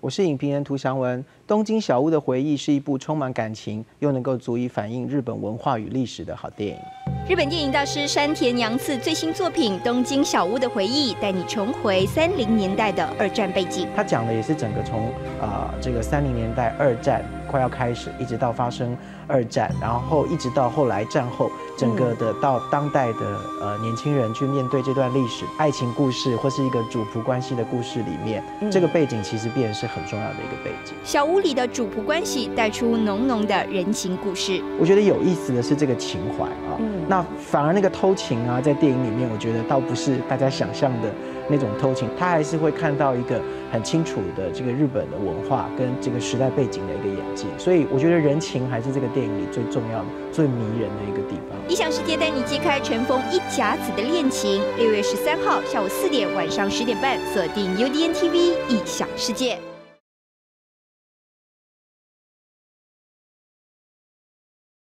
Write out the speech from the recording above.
我是影评人涂祥文。《东京小屋的回忆》是一部充满感情又能够足以反映日本文化与历史的好电影。日本电影大师山田洋次最新作品《东京小屋的回忆》，带你重回三零年代的二战背景。他讲的也是整个从啊这个三零年代二战快要开始，一直到发生二战，然后一直到后来战后，整个的到当代的呃年轻人去面对这段历史、爱情故事或是一个主仆关系的故事里面，这个背景其实必然是很重要的一个背景。小屋里的主仆关系带出浓浓的人情故事。我觉得有意思的是这个情怀啊，那反而那个偷情啊，在电影里面，我觉得倒不是大家想象的那种偷情，他还是会看到一个很清楚的这个日本的文化跟这个时代背景的一个演技。所以我觉得人情还是这个电影里最重要的、最迷人的一个地方。异想世界带你揭开尘封一甲子的恋情。六月十三号下午四点，晚上十点半，锁定 UDN TV《异想世界》。